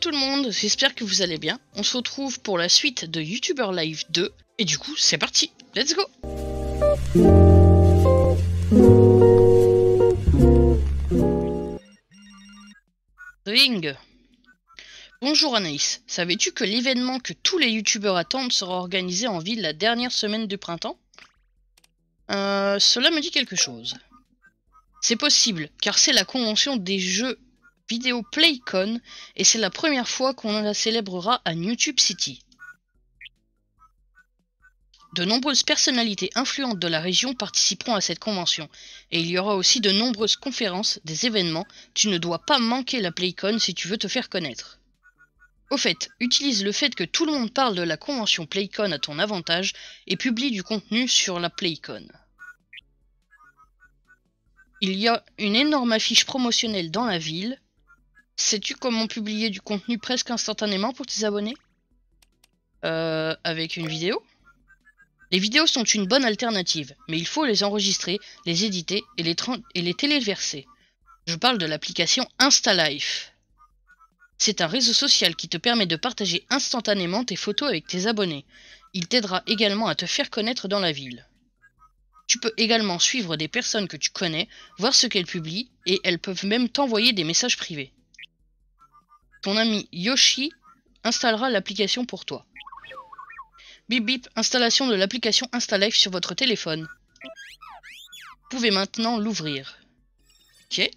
Tout le monde, j'espère que vous allez bien. On se retrouve pour la suite de YouTuber Live 2. Et du coup, c'est parti, let's go Ring Bonjour Anaïs, savais-tu que l'événement que tous les youtubeurs attendent sera organisé en ville la dernière semaine du printemps? Euh, Cela me dit quelque chose. C'est possible, car c'est la convention des jeux vidéo PlayCon et c'est la première fois qu'on la célébrera à YouTube City. De nombreuses personnalités influentes de la région participeront à cette convention, et il y aura aussi de nombreuses conférences, des événements, tu ne dois pas manquer la PlayCon si tu veux te faire connaître. Au fait, utilise le fait que tout le monde parle de la convention PlayCon à ton avantage et publie du contenu sur la PlayCon. Il y a une énorme affiche promotionnelle dans la ville. Sais-tu comment publier du contenu presque instantanément pour tes abonnés? Euh, Avec une vidéo? Les vidéos sont une bonne alternative, mais il faut les enregistrer, les éditer et les, et les téléverser. Je parle de l'application InstaLife. C'est un réseau social qui te permet de partager instantanément tes photos avec tes abonnés. Il t'aidera également à te faire connaître dans la ville. Tu peux également suivre des personnes que tu connais, voir ce qu'elles publient, et elles peuvent même t'envoyer des messages privés. Ton ami Yoshi installera l'application pour toi. Bip bip, installation de l'application InstaLife sur votre téléphone. Vous pouvez maintenant l'ouvrir. Ok.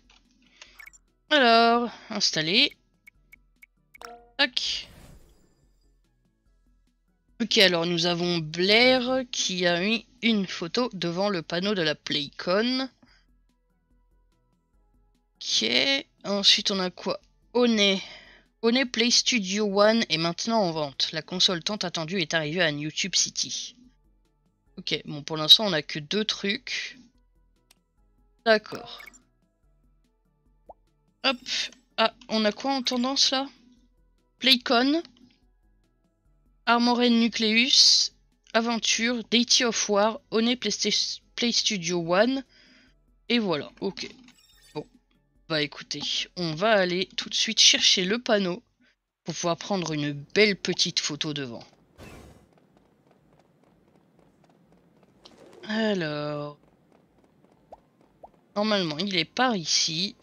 Alors, installer. Ok, alors nous avons Blair qui a mis une photo devant le panneau de la Playcon. Ok, ensuite on a quoi? One. Play Studio One est maintenant en vente. La console tant attendue est arrivée à YouTube City. Ok, bon pour l'instant on a que deux trucs. D'accord. Hop. Ah, on a quoi en tendance là? Playcon. Armored Nucleus, Aventure, Deity of War, One Play Studio One. Et voilà, ok. Bah écoutez, on va aller tout de suite chercher le panneau pour pouvoir prendre une belle petite photo devant. Alors... Normalement, il est par ici.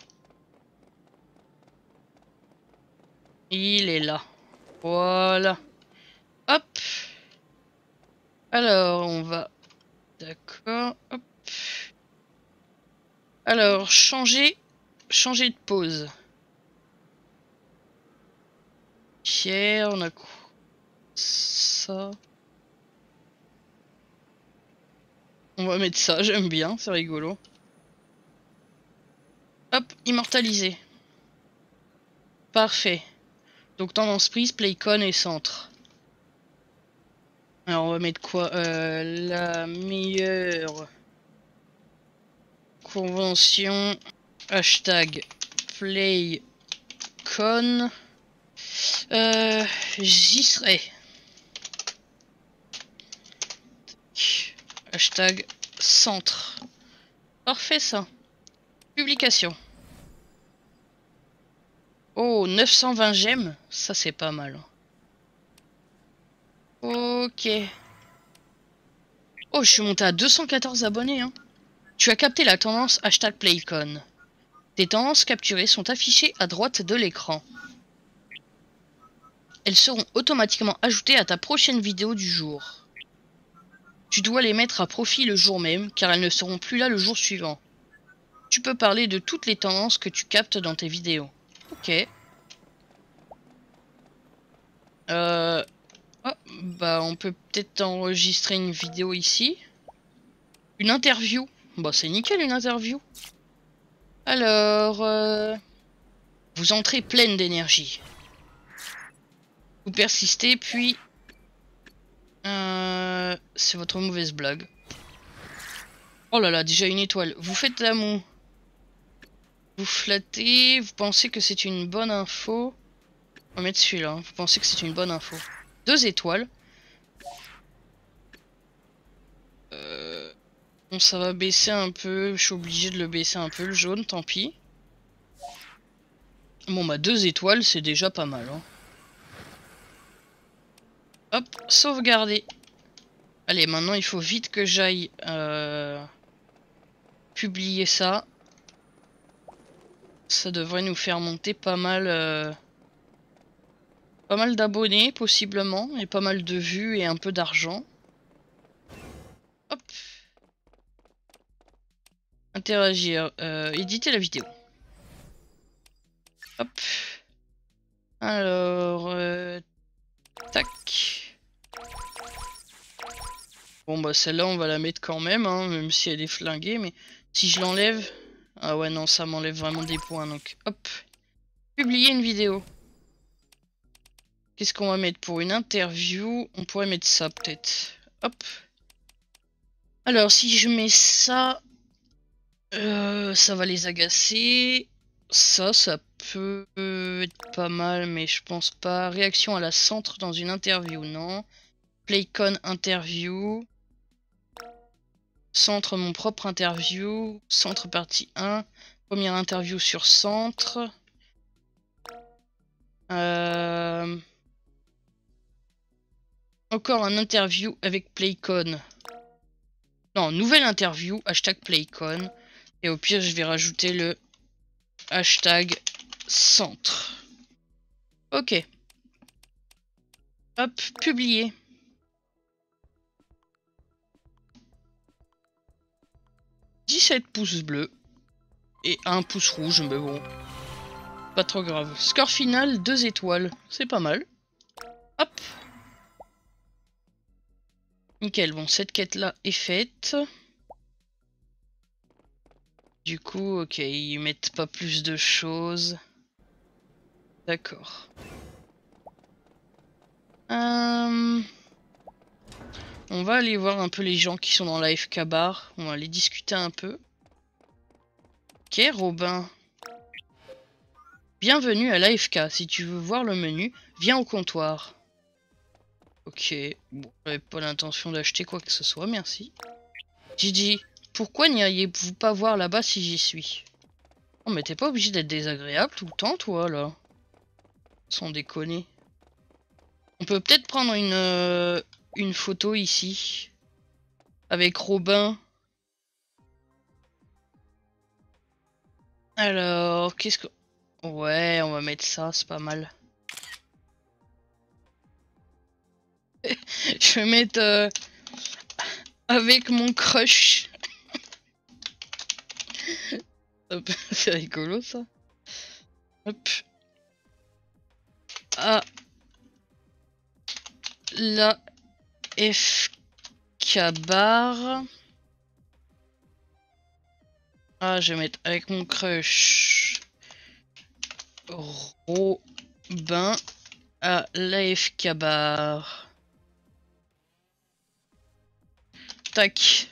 Il est là. Voilà. Hop. Alors, on va... D'accord. Hop. Alors, changer... Changer de pause. Pierre, on a Ça? On va mettre ça, j'aime bien, c'est rigolo. Hop, immortalisé. Parfait. Donc tendance prise, playcon et centre. Alors on va mettre quoi? Euh, La meilleure convention hashtag playcon. Euh, J'y serai. Hashtag centre. Parfait ça. Publication. Oh, 920 gemmes Ça c'est pas mal. Ok. Oh, je suis monté à 214 abonnés. Hein. Tu as capté la tendance hashtag Playcon. Tes tendances capturées sont affichées à droite de l'écran. Elles seront automatiquement ajoutées à ta prochaine vidéo du jour. Tu dois les mettre à profit le jour même, car elles ne seront plus là le jour suivant. Tu peux parler de toutes les tendances que tu captes dans tes vidéos. Ok. Euh, Oh, bah on peut peut-être enregistrer une vidéo ici. Une interview. Bah c'est nickel une interview. Alors... Euh, vous entrez pleine d'énergie. Vous persistez, puis... Euh, c'est votre mauvaise blague. Oh là là, déjà une étoile. Vous faites l'amour. Vous flattez, vous pensez que c'est une bonne info. On va mettre celui-là, hein. vous pensez que c'est une bonne info deux étoiles. Euh, bon, ça va baisser un peu. Je suis obligé de le baisser un peu, le jaune, tant pis. Bon bah deux étoiles, c'est déjà pas mal. Hein. Hop, sauvegarder. Allez, maintenant il faut vite que j'aille euh, publier ça. Ça devrait nous faire monter pas mal... Euh, pas mal d'abonnés, possiblement, et pas mal de vues et un peu d'argent. Hop. Interagir. Euh, éditer la vidéo. Hop. Alors... Euh, tac. Bon bah celle-là on va la mettre quand même, hein, même si elle est flinguée, mais si je l'enlève... Ah ouais non ça m'enlève vraiment des points donc hop. Publier une vidéo. Qu'est-ce qu'on va mettre pour une interview? On pourrait mettre ça peut-être. Hop. Alors si je mets ça, euh, ça va les agacer. Ça, ça peut être pas mal, mais je pense pas. Réaction à la centre dans une interview, non. Playcon interview. Centre mon propre interview. Centre partie 1. Première interview sur centre. Euh... Encore un interview avec Playcon. Non, nouvelle interview, hashtag Playcon. Et au pire, je vais rajouter le hashtag centre. Ok. Hop, publier. « 17 pouces bleus et un pouce rouge, mais bon, pas trop grave. Score final, 2 étoiles, c'est pas mal. Hop, Nickel, bon, cette quête-là est faite. Du coup, ok, ils mettent pas plus de choses. D'accord. Euh, on va aller voir un peu les gens qui sont dans la FK bar. On va aller discuter un peu. Ok, Robin. Bienvenue à l'AFK. Si tu veux voir le menu, viens au comptoir. Ok, bon, j'avais pas l'intention d'acheter quoi que ce soit, merci. Gigi, pourquoi n'iriez-vous pas voir là-bas si j'y suis? Oh mais t'es pas obligé d'être désagréable tout le temps, toi, là. Sans déconner. On peut peut-être prendre une, euh, photo ici. Avec Robin. Alors, qu'est-ce que... Ouais, on va mettre ça, c'est pas mal. je vais mettre euh, avec mon crush. C'est rigolo ça. Hop. Ah. La FK bar. Ah, je vais mettre avec mon crush. Robin à l'AFK bar. Tac.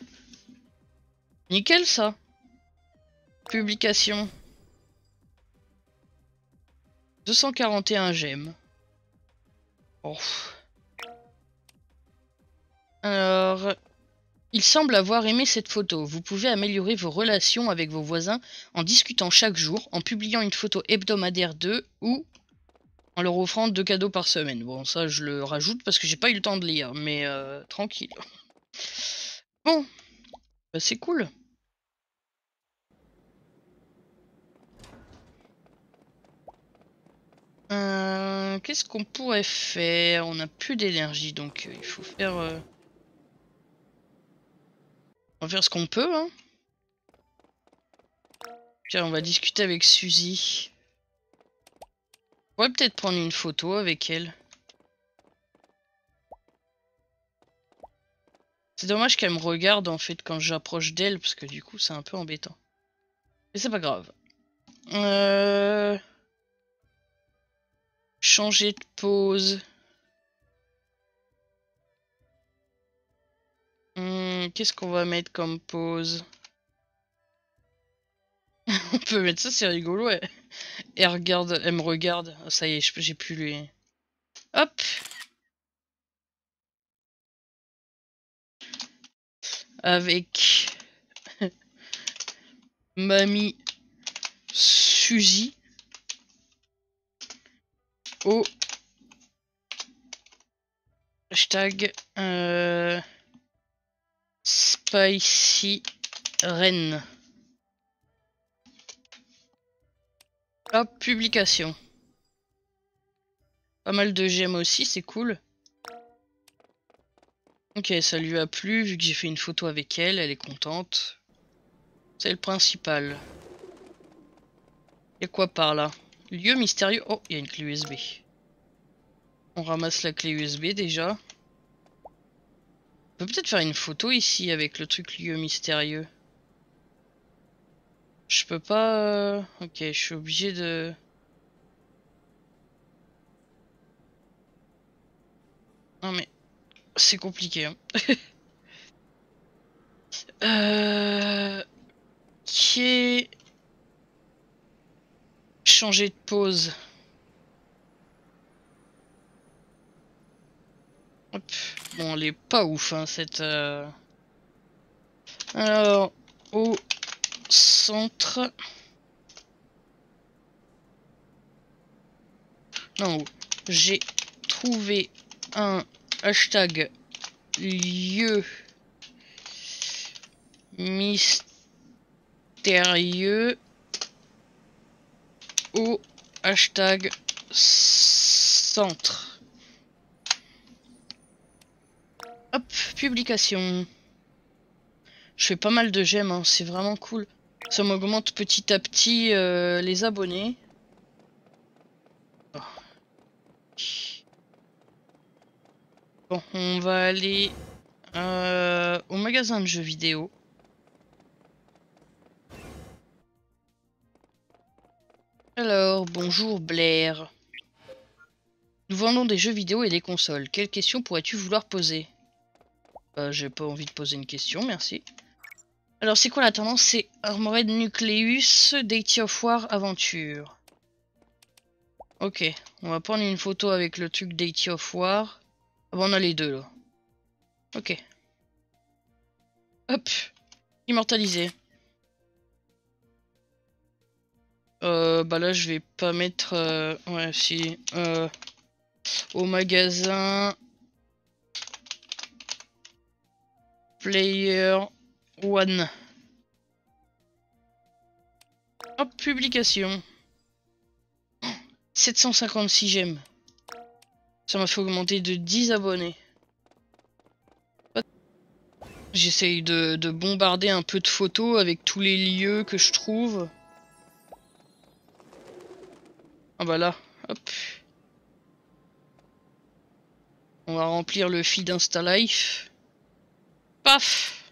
Nickel ça. Publication. 241 j'aime. Oh. Alors, il semble avoir aimé cette photo. Vous pouvez améliorer vos relations avec vos voisins en discutant chaque jour, en publiant une photo hebdomadaire d'eux ou en leur offrant deux cadeaux par semaine. Bon, ça je le rajoute parce que j'ai pas eu le temps de lire, mais euh, tranquille. Bon, bah, c'est cool. Euh, qu'est-ce qu'on pourrait faire? On n'a plus d'énergie, donc euh, il faut faire... Euh, on va faire ce qu'on peut, hein. Tiens, on va discuter avec Suzy. On pourrait peut-être prendre une photo avec elle. C'est dommage qu'elle me regarde en fait quand j'approche d'elle parce que du coup c'est un peu embêtant. Mais c'est pas grave. Euh... Changer de pose. Hmm, qu'est-ce qu'on va mettre comme pose? On peut mettre ça, c'est rigolo. Elle... elle regarde, elle me regarde. Ah, ça y est, j'ai plus lui. Hop avec Mamie Suzy. Au hashtag euh, spicy Rennes. Hop, publication. Pas mal de gemmes aussi, c'est cool. Ok, ça lui a plu, vu que j'ai fait une photo avec elle, elle est contente. C'est le principal. Y'a quoi par là? Lieu mystérieux. Oh, il y a une clé USB. On ramasse la clé USB déjà. On peut peut-être faire une photo ici avec le truc lieu mystérieux. Je peux pas... Euh, ok, je suis obligé de... Non mais... C'est compliqué. Hein. euh... Qui Changer de. Hop. Bon, elle est pas ouf, hein, cette... Euh... Alors, au centre. Non, j'ai trouvé un hashtag lieu mystérieux hashtag centre. Hop, publication. Je fais pas mal de j'aime, hein, c'est vraiment cool. Ça m'augmente petit à petit euh, les abonnés. Bon, on va aller euh, au magasin de jeux vidéo. Alors, bonjour Blair. Nous vendons des jeux vidéo et des consoles. Quelle question pourrais-tu vouloir poser? Euh, J'ai pas envie de poser une question, merci. Alors, c'est quoi la tendance? C'est Armored Nucleus, Deity of War, Aventure. Ok, on va prendre une photo avec le truc Deity of War. Ah on a les deux, là. Ok. Hop. Immortalisé. Euh, bah là, je vais pas mettre... Euh, ouais, si... Euh, au magasin... Player One. Hop, publication. 756 j'aime. Ça m'a fait augmenter de 10 abonnés. J'essaye de, de, bombarder un peu de photos avec tous les lieux que je trouve. Ah bah là, hop. On va remplir le feed InstaLife. Paf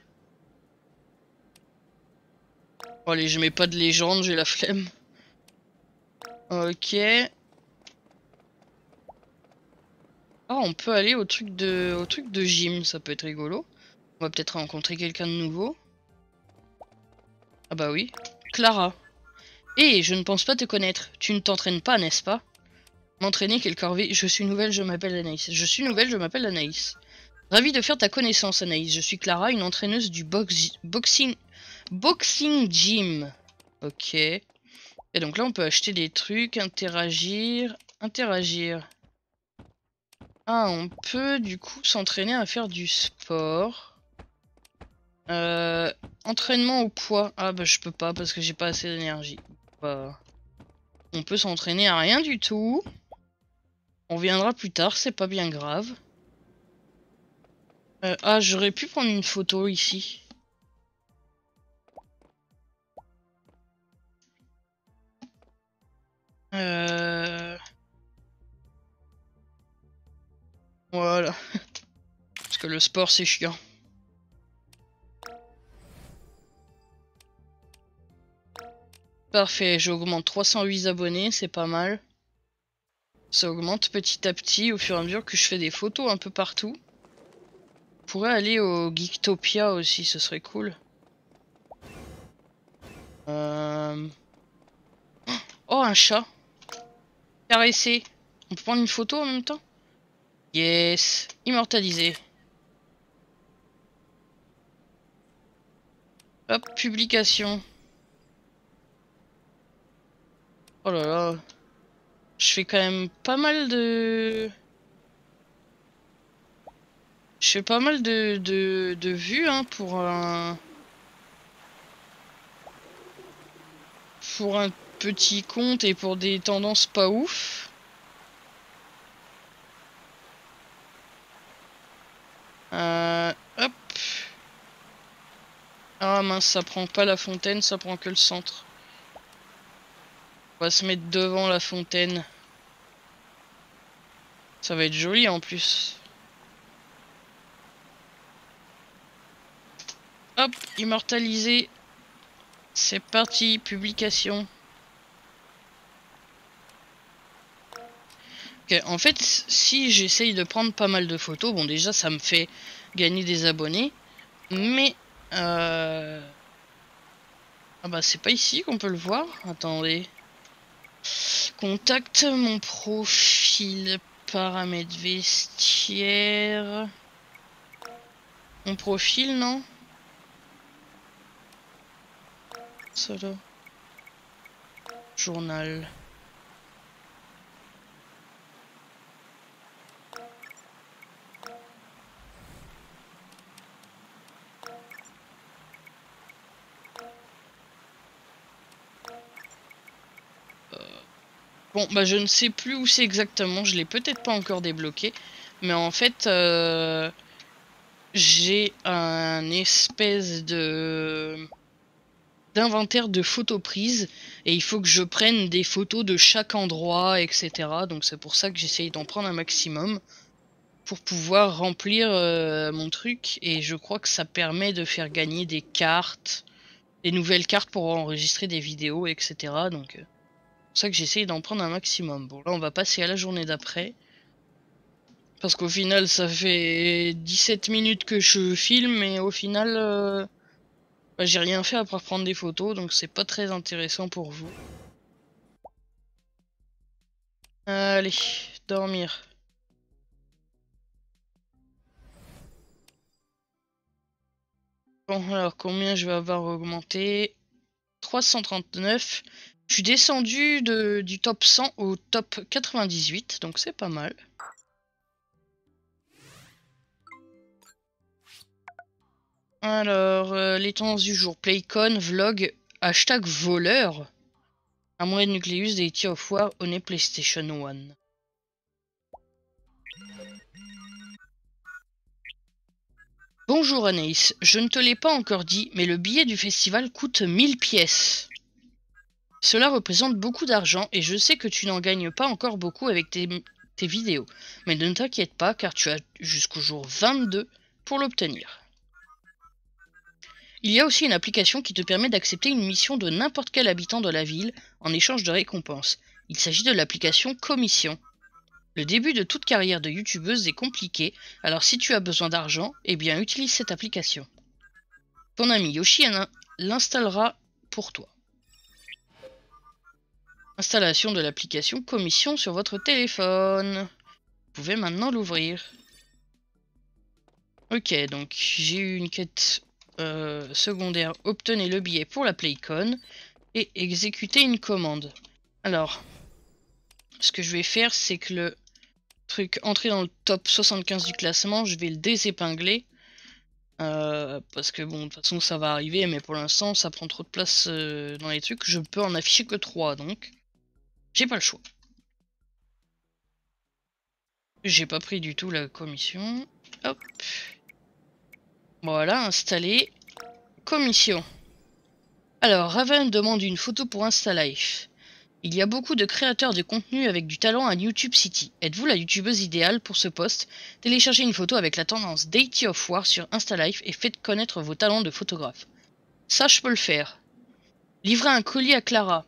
allez, je mets pas de légende, j'ai la flemme. Ok. Ah, on peut aller au truc de au truc de gym, ça peut être rigolo. On va peut-être rencontrer quelqu'un de nouveau. Ah bah oui. Clara. Eh, je ne pense pas te connaître. Tu ne t'entraînes pas, n'est-ce pas? M'entraîner, quelle corvée. Je suis nouvelle, je m'appelle Anaïs. Je suis nouvelle, je m'appelle Anaïs. Ravi de faire ta connaissance, Anaïs. Je suis Clara, une entraîneuse du boxing Boxing Gym. Ok. Et donc là, on peut acheter des trucs, interagir, interagir. Ah, on peut du coup s'entraîner à faire du sport. Euh, entraînement au poids. Ah bah je peux pas parce que j'ai pas assez d'énergie. On peut s'entraîner à rien du tout. On viendra plus tard, c'est pas bien grave. Euh, ah, j'aurais pu prendre une photo ici. Euh... Voilà. Parce que le sport c'est chiant. Parfait, j'augmente 308 abonnés, c'est pas mal. Ça augmente petit à petit au fur et à mesure que je fais des photos un peu partout. Je pourrais aller au Geektopia aussi, ce serait cool. Euh... Oh, un chat Caresser. On peut prendre une photo en même temps? Yes. Immortalisé. Hop, publication. Oh là là. Je fais quand même pas mal de... Je fais pas mal de, de, de vues hein, pour un... Pour un petit compte et pour des tendances pas ouf. Euh, hop. Ah mince, ça prend pas la fontaine, ça prend que le centre. On va se mettre devant la fontaine. Ça va être joli en plus. Hop, immortalisé. C'est parti, publication. Ok, en fait, si j'essaye de prendre pas mal de photos, bon déjà ça me fait gagner des abonnés, mais... Euh... Ah bah c'est pas ici qu'on peut le voir, attendez. Contacte mon profil, paramètres vestiaire. Mon profil, non? Solo. Journal. Bon, bah je ne sais plus où c'est exactement, je l'ai peut-être pas encore débloqué, mais en fait, euh, j'ai un espèce de d'inventaire de photos prises et il faut que je prenne des photos de chaque endroit, etc. Donc c'est pour ça que j'essaye d'en prendre un maximum pour pouvoir remplir euh, mon truc et je crois que ça permet de faire gagner des cartes, des nouvelles cartes pour enregistrer des vidéos, etc. Donc euh, pour ça que j'essaye d'en prendre un maximum. Bon là on va passer à la journée d'après. Parce qu'au final ça fait 17 minutes que je filme et au final... Euh, bah, j'ai rien fait à part prendre des photos, donc c'est pas très intéressant pour vous. Allez, dormir. Bon, alors combien je vais avoir augmenté? 339. Je suis descendu de, du top 100 au top 98, donc c'est pas mal. Alors, euh, les tendances du jour. Playcon, vlog, hashtag voleur. Un moyen de nucléus des of War on PlayStation 1. Bonjour Anaïs, je ne te l'ai pas encore dit, mais le billet du festival coûte 1000 pièces. Cela représente beaucoup d'argent et je sais que tu n'en gagnes pas encore beaucoup avec tes, vidéos. Mais ne t'inquiète pas car tu as jusqu'au jour 22 pour l'obtenir. Il y a aussi une application qui te permet d'accepter une mission de n'importe quel habitant de la ville en échange de récompenses. Il s'agit de l'application Commission. Le début de toute carrière de youtubeuse est compliqué, alors si tu as besoin d'argent, eh bien utilise cette application. Ton ami Yoshi l'installera pour toi. Installation de l'application Commission sur votre téléphone. Vous pouvez maintenant l'ouvrir. Ok, donc j'ai eu une quête euh, secondaire, obtenez le billet pour la Playcon et exécutez une commande. Alors, ce que je vais faire, c'est que le truc entrer dans le top 75 du classement, je vais le désépingler. Euh, parce que bon, de toute façon ça va arriver, mais pour l'instant ça prend trop de place euh, dans les trucs. Je peux en afficher que 3, donc j'ai pas le choix. J'ai pas pris du tout la commission. Hop. Voilà, installé. Commission. Alors, Raven demande une photo pour InstaLife. Il y a beaucoup de créateurs de contenu avec du talent à YouTube City. Êtes-vous la youtubeuse idéale pour ce poste? Téléchargez une photo avec la tendance Deity of War sur InstaLife et faites connaître vos talents de photographe. Ça, je peux le faire. Livrez un colis à Clara.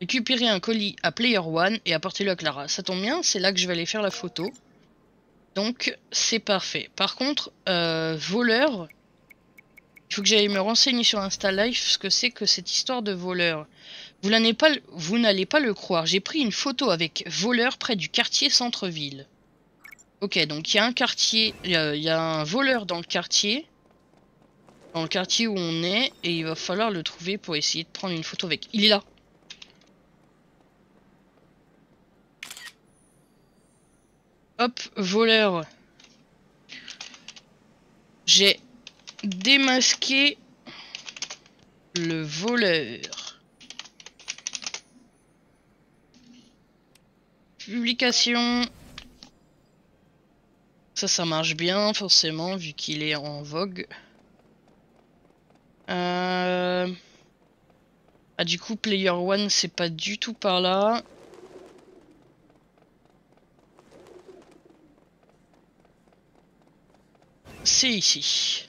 Récupérez un colis à Player One et apportez-le à Clara. Ça tombe bien, c'est là que je vais aller faire la photo. Donc c'est parfait. Par contre, euh, voleur, il faut que j'aille me renseigner sur InstaLife ce que c'est que cette histoire de voleur. Vous n'allez pas, pas le croire. J'ai pris une photo avec voleur près du quartier centre-ville. Ok, donc il y a un quartier, il y, a un voleur dans le quartier. Dans le quartier où on est. Et il va falloir le trouver pour essayer de prendre une photo avec. Il est là. Hop, voleur. J'ai démasqué le voleur. Publication. Ça, ça marche bien, forcément, vu qu'il est en vogue. Euh... Ah, du coup, Player One, c'est pas du tout par là. C'est ici.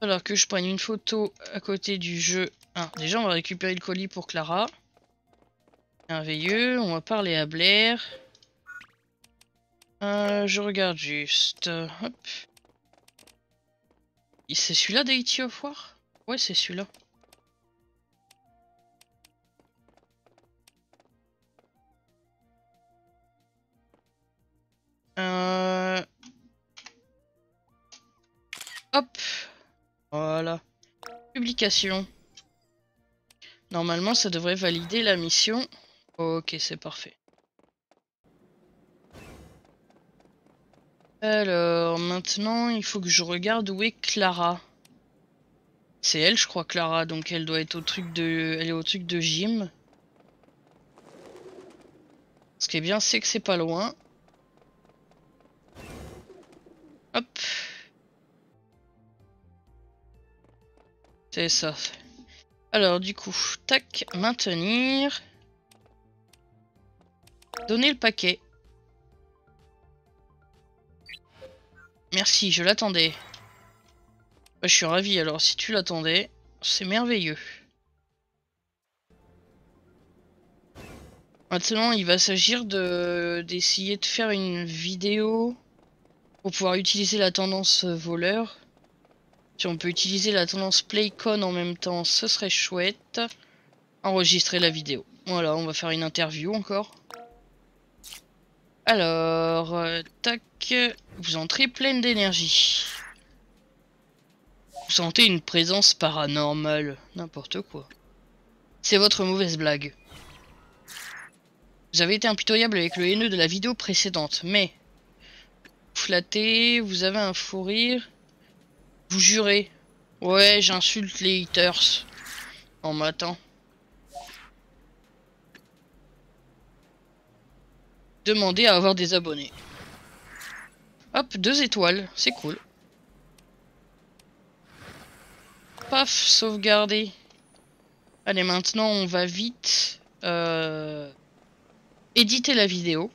Alors que je prenne une photo à côté du jeu. Ah, déjà, on va récupérer le colis pour Clara. Merveilleux, on va parler à Blair. Euh, je regarde juste. Hop. C'est celui-là d'Haiti of War Ouais, c'est celui-là. Euh... Hop. Voilà. Publication. Normalement, ça devrait valider la mission. Ok, c'est parfait. Alors, maintenant, il faut que je regarde où est Clara. C'est elle, je crois, Clara, donc elle doit être au truc de... Elle est au truc de gym. Ce qui est bien, c'est que c'est pas loin. C'est ça. Alors, du coup, tac, maintenir. Donner le paquet. Merci, je l'attendais. Bah, je suis ravi, alors si tu l'attendais, c'est merveilleux. Maintenant, il va s'agir de d'essayer de faire une vidéo pour pouvoir utiliser la tendance voleur. Si on peut utiliser la tendance playcon en même temps, ce serait chouette. Enregistrer la vidéo. Voilà, on va faire une interview encore. Alors, euh, tac, vous entrez pleine d'énergie. Vous sentez une présence paranormale. N'importe quoi. C'est votre mauvaise blague. Vous avez été impitoyable avec le haineux de la vidéo précédente, mais... Flatté, vous avez un fou rire. Vous jurez. Ouais, j'insulte les haters. En m'attend. Demandez à avoir des abonnés. Hop, deux étoiles, c'est cool. Paf, sauvegarder. Allez, maintenant on va vite euh, éditer la vidéo.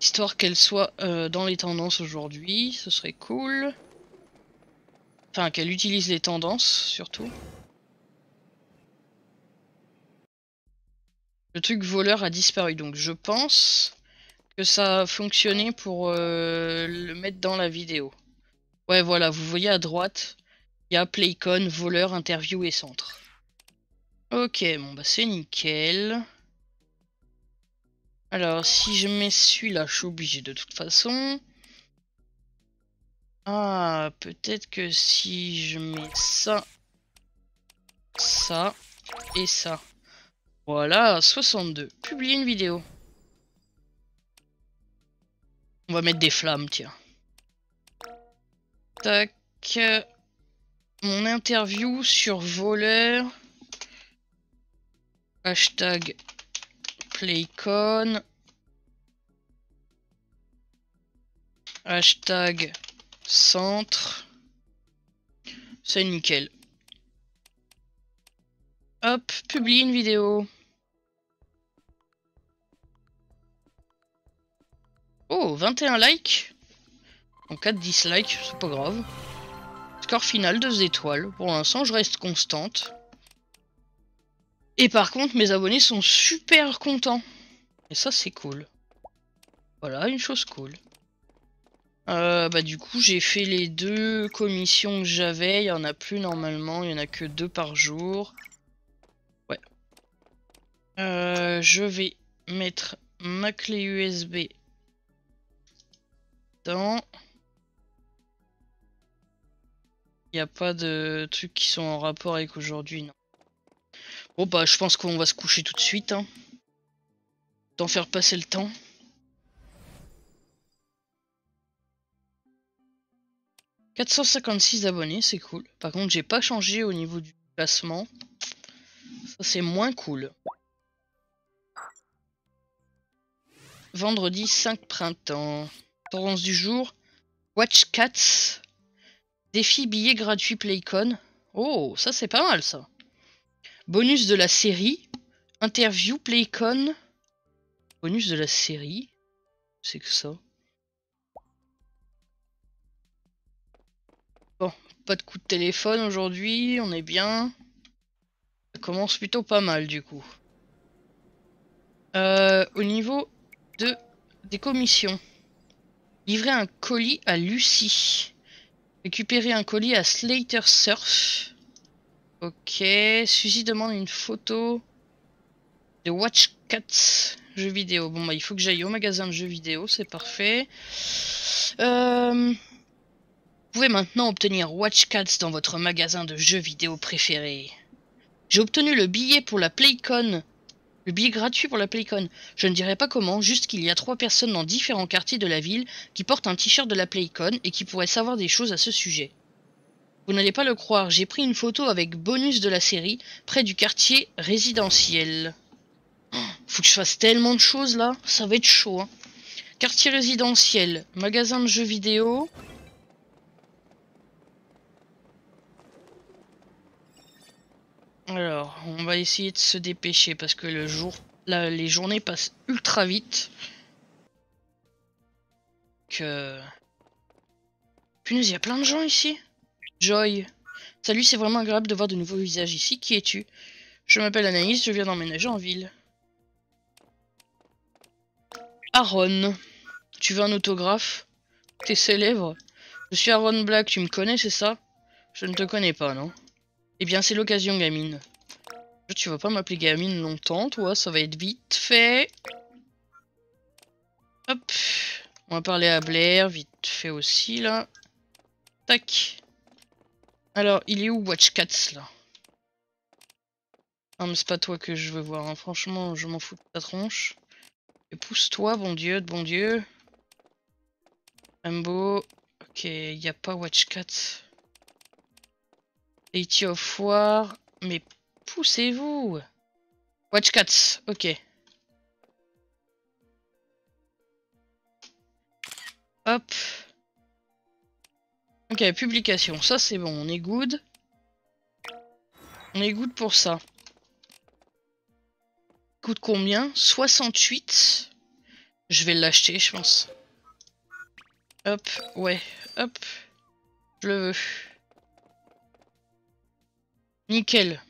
Histoire qu'elle soit euh, dans les tendances aujourd'hui, ce serait cool. Enfin, qu'elle utilise les tendances, surtout. Le truc voleur a disparu, donc je pense que ça a fonctionné pour euh, le mettre dans la vidéo. Ouais, voilà, vous voyez à droite, il y a Playcon, voleur, interview et centre. Ok, bon bah c'est nickel. Alors, si je mets celui-là, je suis obligé de toute façon. Ah, peut-être que si je mets ça, ça et ça. Voilà, 62. Publier une vidéo. On va mettre des flammes, tiens. Tac. Mon interview sur voleur. Hashtag Playcon. Hashtag centre. C'est nickel. Hop, publie une vidéo. Oh, 21 likes. Donc 4 dislikes, c'est pas grave. Score final, 2 étoiles. Pour l'instant, je reste constante. Et par contre, mes abonnés sont super contents. Et ça, c'est cool. Voilà, une chose cool. Euh, bah du coup, j'ai fait les deux commissions que j'avais. Il y en a plus normalement. Il y en a que deux par jour. Ouais. Euh, je vais mettre ma clé USB il n'y a pas de trucs qui sont en rapport avec aujourd'hui, non. Bon bah je pense qu'on va se coucher tout de suite. Hein. D'en faire passer le temps. « 456 abonnés, c'est cool. Par contre, j'ai pas changé au niveau du classement. Ça, c'est moins cool. Vendredi 5 printemps. Tendance du jour. Watch Cats. Défi billet gratuit Playcon. Oh, ça c'est pas mal ça. Bonus de la série. Interview Playcon. Bonus de la série. C'est que ça. Bon, pas de coup de téléphone aujourd'hui, on est bien. Ça commence plutôt pas mal du coup. Euh, au niveau de des commissions. Livrer un colis à Lucie. Récupérer un colis à Slater Surf. Ok. Suzy demande une photo de Watch Cats jeux vidéo. Bon bah il faut que j'aille au magasin de jeux vidéo, c'est parfait. Euh, vous pouvez maintenant obtenir Watch Cats dans votre magasin de jeux vidéo préféré. J'ai obtenu le billet pour la Playcon le billet gratuit pour la Playcon. Je ne dirais pas comment, juste qu'il y a trois personnes dans différents quartiers de la ville qui portent un t-shirt de la Playcon et qui pourraient savoir des choses à ce sujet. Vous n'allez pas le croire, j'ai pris une photo avec bonus de la série près du quartier résidentiel. Faut que je fasse tellement de choses là, ça va être chaud. Hein. Quartier résidentiel, magasin de jeux vidéo, Alors, on va essayer de se dépêcher parce que les journées passent ultra vite. Que... Punaise, il y a plein de gens ici. Joy. Salut, c'est vraiment agréable de voir de nouveaux visages ici. Qui es-tu? Je m'appelle Anaïs, je viens d'emménager en ville. Aaron. Tu veux un autographe? T'es célèbre Je suis Aaron Black, tu me connais, c'est ça? Je ne te connais pas, non? Eh bien, c'est l'occasion, gamine. Tu vas pas m'appeler gamine longtemps, toi. Ça va être vite fait. Hop. On va parler à Blair, vite fait aussi, là. Tac. Alors, il est où Watch Cats, là? Non, mais c'est pas toi que je veux voir. Hein. Franchement, je m'en fous de ta tronche. Et pousse-toi, bon Dieu, bon Dieu. Rambo. Ok, il a pas Watch Cats. Eighty of War. Mais poussez-vous Watch Cats, ok. Hop. Ok, publication. Ça, c'est bon. On est good. On est good pour ça. Coûte combien? 68. Je vais l'acheter, je pense. Hop, ouais, hop. Je le veux. Nickel.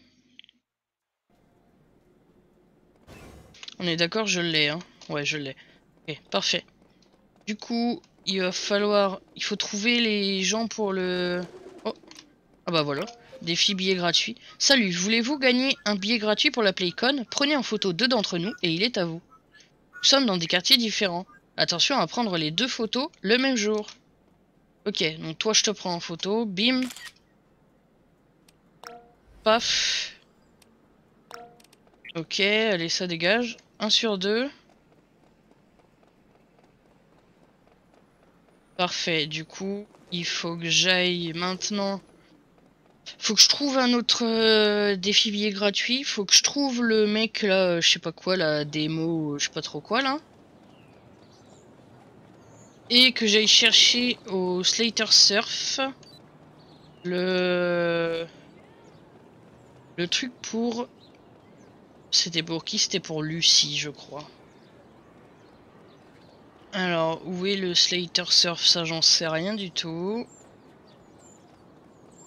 On est d'accord, je l'ai, hein. Ouais, je l'ai. Ok, parfait. Du coup, il va falloir... Il faut trouver les gens pour le... Oh Ah bah voilà. Défi billet gratuit. Salut, voulez-vous gagner un billet gratuit pour la Playcon? Prenez en photo deux d'entre nous et il est à vous. Nous sommes dans des quartiers différents. Attention à prendre les deux photos le même jour. Ok, donc toi je te prends en photo. Bim, Ok, allez, ça dégage. 1 sur 2. Parfait, du coup, il faut que j'aille maintenant... Faut que je trouve un autre euh, gratuit. Faut que je trouve le mec là, euh, je sais pas quoi, la démo, euh, je sais pas trop quoi là. Et que j'aille chercher au Slater Surf le... Le truc pour... C'était pour qui? C'était pour Lucie, je crois. Alors, où est le Slater Surf? Ça, j'en sais rien du tout.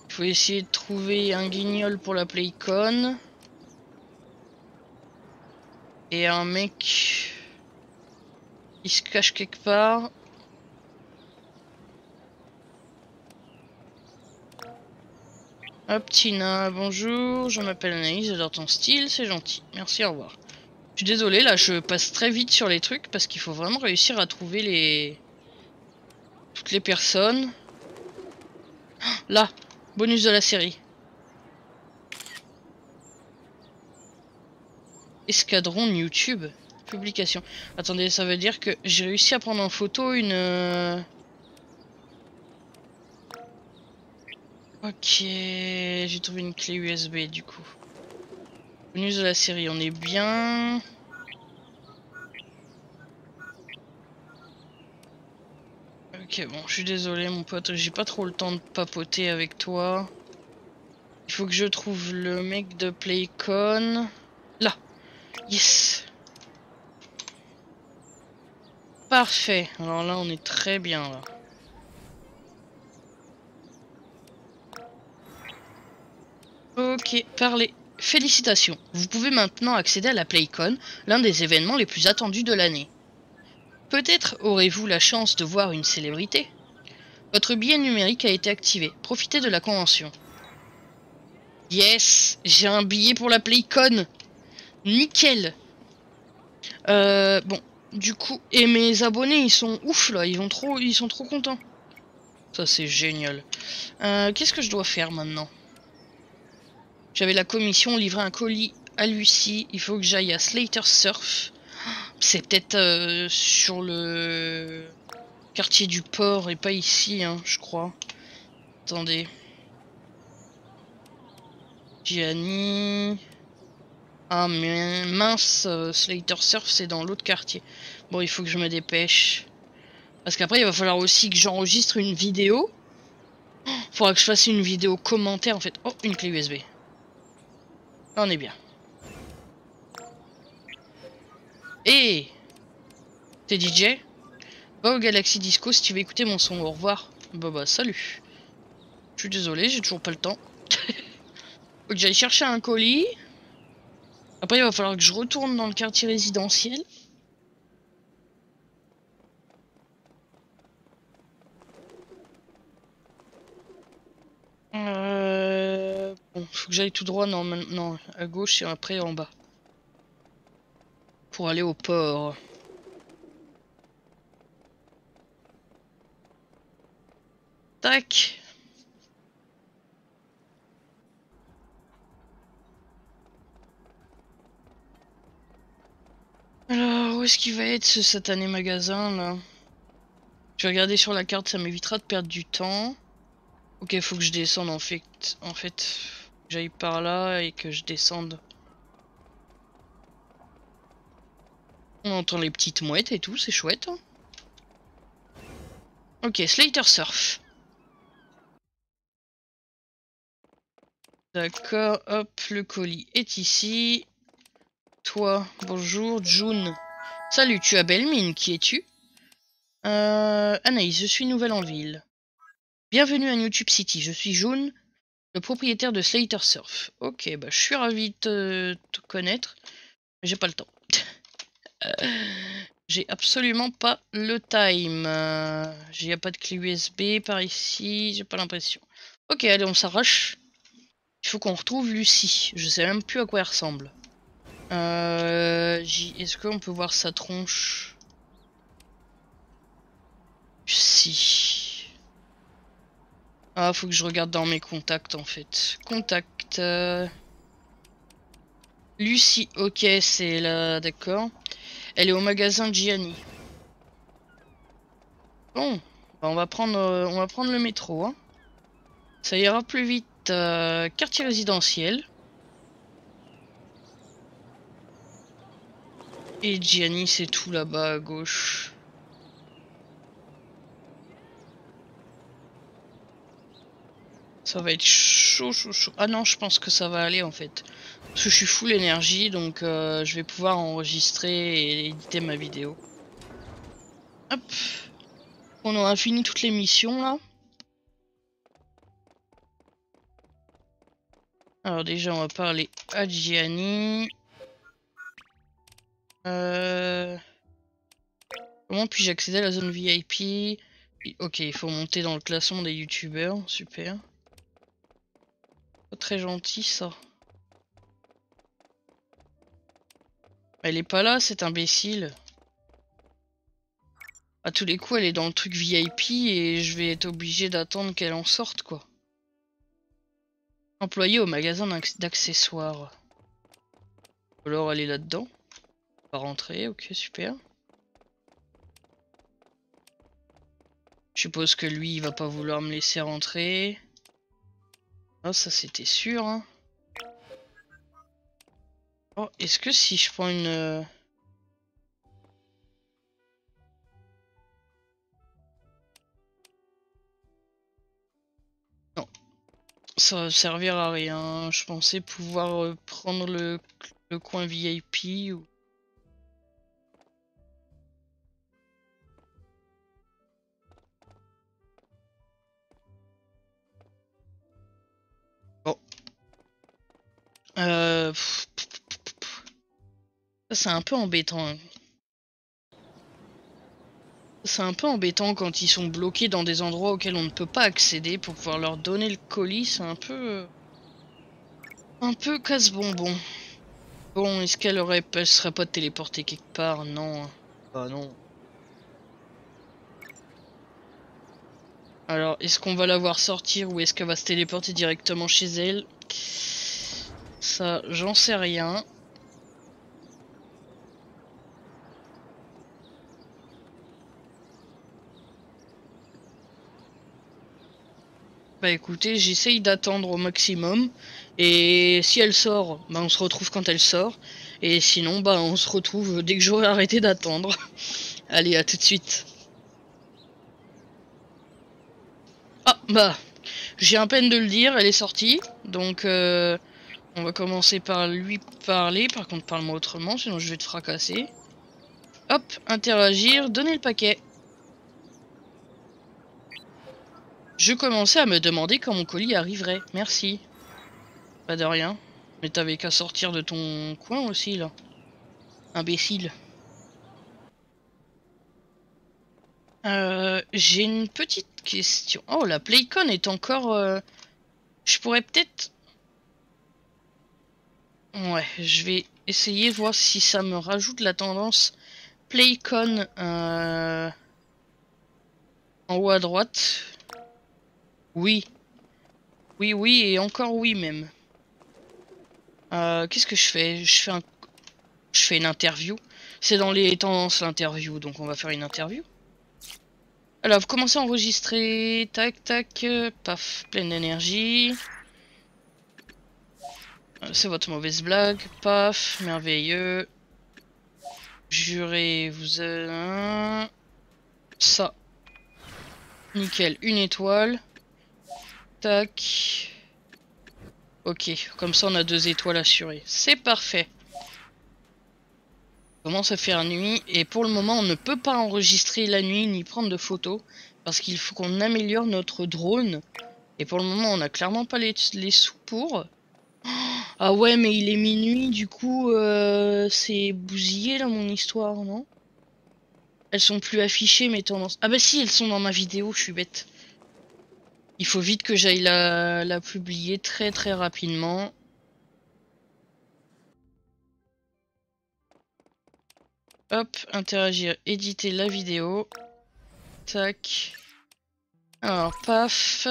Il faut essayer de trouver un guignol pour la Playcon. Et un mec... Il se cache quelque part. Hop, Tina, bonjour, je m'appelle Anaïs, j'adore ton style, c'est gentil. Merci, au revoir. Suis désolé, là, je passe très vite sur les trucs parce qu'il faut vraiment réussir à trouver les... Toutes les personnes. Ah, là, bonus de la série. Escadron YouTube. publication. Attendez, ça veut dire que j'ai réussi à prendre en photo une... euh, Ok, j'ai trouvé une clé USB du coup. Bonus de la série, on est bien. Ok, bon, je suis désolé mon pote, j'ai pas trop le temps de papoter avec toi. Il faut que je trouve le mec de Playcon. Là. Yes. Parfait. Alors là, on est très bien là. Ok, parlez. Félicitations. Vous pouvez maintenant accéder à la PlayCon, l'un des événements les plus attendus de l'année. Peut-être aurez-vous la chance de voir une célébrité. Votre billet numérique a été activé. Profitez de la convention. Yes, j'ai un billet pour la PlayCon. Nickel. Euh, bon, du coup, et mes abonnés, ils sont ouf là, ils vont trop, ils sont trop contents. Ça c'est génial. Euh, Qu'est-ce que je dois faire maintenant? J'avais la commission livrer un colis à Lucie. Il faut que j'aille à Slater Surf. C'est peut-être euh, sur le quartier du port et pas ici, hein, je crois. Attendez. Gianni. Ah mais mince, euh, Slater Surf c'est dans l'autre quartier. Bon, il faut que je me dépêche. Parce qu'après il va falloir aussi que j'enregistre une vidéo. Faudra que je fasse une vidéo commentaire en fait. Oh, une clé USB. On est bien. Et T'es DJ Va au Galaxy Disco si tu veux écouter mon son. Au revoir. Bah bah salut. Je suis désolé, j'ai toujours pas le temps. Faut que j'aille chercher un colis. Après, il va falloir que je retourne dans le quartier résidentiel. Euh... Bon, faut que j'aille tout droit, non, non, à gauche et après en bas. Pour aller au port. Tac. Alors, où est-ce qu'il va être ce satané magasin là? Je vais regarder sur la carte, ça m'évitera de perdre du temps. Ok, faut que je descende en fait. En fait, j'aille par là et que je descende. On entend les petites mouettes et tout, c'est chouette. hein. Ok, Slater Surf. D'accord, hop, le colis est ici. Toi, bonjour, June. Salut, tu as belle mine, qui es-tu? Euh, Anaïs, je suis nouvelle en ville. Bienvenue à YouTube City, je suis June, le propriétaire de Slater Surf. Ok, bah je suis ravi de te, te connaître, mais j'ai pas le temps. Euh, j'ai absolument pas le time. Euh, J'ai pas de clé USB par ici, j'ai pas l'impression. Ok, allez, on s'arrache. Il faut qu'on retrouve Lucie. Je sais même plus à quoi elle ressemble. Euh, Est-ce qu'on peut voir sa tronche? Si. Ah, faut que je regarde dans mes contacts en fait. Contact. euh, Lucie, ok, c'est là, d'accord. Elle est au magasin Gianni. Bon, bah, on va prendre, euh, on va prendre le métro. Hein. Ça ira plus vite. euh, quartier résidentiel. Et Gianni, c'est tout là-bas à gauche. Ça va être chaud, chaud, chaud. Ah non, je pense que ça va aller en fait. Parce que je suis full énergie, donc euh, je vais pouvoir enregistrer et éditer ma vidéo. Hop. On aura fini toutes les missions là. Alors déjà, on va parler à Gianni. Euh... Comment puis-je accéder à la zone VIP Ok, il faut monter dans le classement des youtubeurs, super. Très gentil ça. Elle est pas là, cette imbécile. À tous les coups, elle est dans le truc VIP et je vais être obligé d'attendre qu'elle en sorte, quoi. Employée au magasin d'acc- d'accessoires. Alors elle est là-dedans. Pas rentrer, ok, super. Je suppose que lui, il va pas vouloir me laisser rentrer. Ah, ça c'était sûr. Hein. Oh, est-ce que si je prends une... Euh, non. Ça va servir à rien. Je pensais pouvoir euh, prendre le, le coin VIP ou... Euh... C'est un peu embêtant. Hein. C'est un peu embêtant quand ils sont bloqués dans des endroits auxquels on ne peut pas accéder pour pouvoir leur donner le colis. C'est un peu... Euh, un peu casse-bonbon. Bon, est-ce qu'elle aurait... Elle serait pas téléportée quelque part? Non. Bah non. Alors, est-ce qu'on va la voir sortir ou est-ce qu'elle va se téléporter directement chez elle? Ça, j'en sais rien. Bah écoutez, j'essaye d'attendre au maximum. Et si elle sort, bah on se retrouve quand elle sort. Et sinon, bah on se retrouve dès que j'aurai arrêté d'attendre. Allez, à tout de suite. Ah, bah, j'ai un peine de le dire, elle est sortie. Donc, euh, on va commencer par lui parler. Par contre, parle-moi autrement, sinon je vais te fracasser. Hop, interagir, donner le paquet. Je commençais à me demander quand mon colis arriverait. Merci. Pas de rien. Mais t'avais qu'à sortir de ton coin aussi, là. Imbécile. Euh, J'ai une petite question. Oh, la Playcon est encore... Euh, je pourrais peut-être Ouais, je vais essayer voir si ça me rajoute la tendance Playcon euh, en haut à droite. Oui. Oui, oui, et encore oui même. Euh, Qu'est-ce que je fais? Je fais un... Je fais une interview. C'est dans les tendances l'interview, donc on va faire une interview. Alors, vous commencez à enregistrer. Tac, tac, paf, pleine d'énergie. C'est votre mauvaise blague. Paf, merveilleux. Jurez, vous. Ça. Nickel, une étoile. Tac. Ok, comme ça on a deux étoiles assurées. C'est parfait. On commence à faire nuit et pour le moment on ne peut pas enregistrer la nuit ni prendre de photos parce qu'il faut qu'on améliore notre drone. Et pour le moment on n'a clairement pas les, les sous pour. Ah ouais, mais il est minuit, du coup, euh, c'est bousillé là mon histoire, non? Elles sont plus affichées mes tendances. Ah bah si, elles sont dans ma vidéo, je suis bête. Il faut vite que j'aille la, la publier très très rapidement. Hop, interagir, éditer la vidéo. Tac. Alors, paf.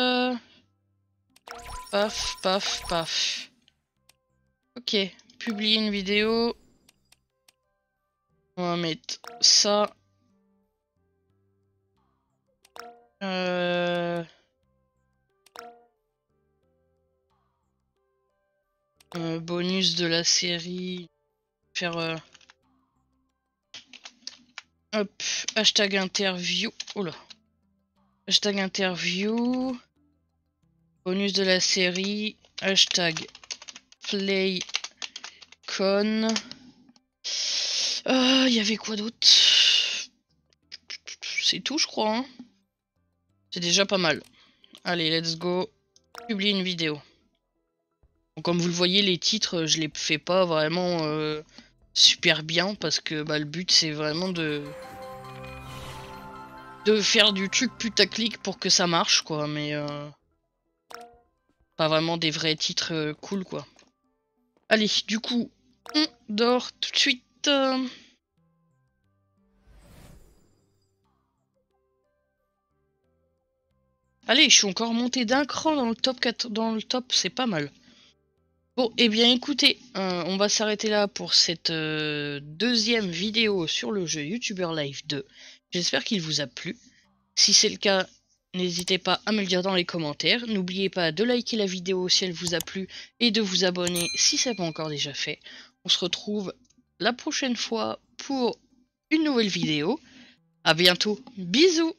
Paf, paf, paf. Ok, publier une vidéo. On va mettre ça. Euh... Euh, bonus de la série. Faire... Euh... Hop, hashtag interview. Oula. Hashtag interview. Bonus de la série. Hashtag Play con. Ah, il y avait quoi d'autre? C'est tout, je crois. Hein. C'est déjà pas mal. Allez, let's go. Publier une vidéo. comme vous le voyez, les titres, je les fais pas vraiment euh, super bien parce que bah, le but c'est vraiment de de faire du truc putaclic pour que ça marche quoi, mais euh, pas vraiment des vrais titres euh, cool quoi. Allez, du coup, on dort tout de suite. Allez, je suis encore monté d'un cran dans le top 4, dans le top, c'est pas mal. Bon, eh bien écoutez, euh, on va s'arrêter là pour cette euh, deuxième vidéo sur le jeu YouTuber Live 2. J'espère qu'il vous a plu. Si c'est le cas, n'hésitez pas à me le dire dans les commentaires. N'oubliez pas de liker la vidéo si elle vous a plu et de vous abonner si ce n'est pas encore déjà fait. On se retrouve la prochaine fois pour une nouvelle vidéo. A bientôt, bisous